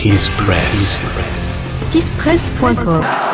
Tis Press. Tispresse.com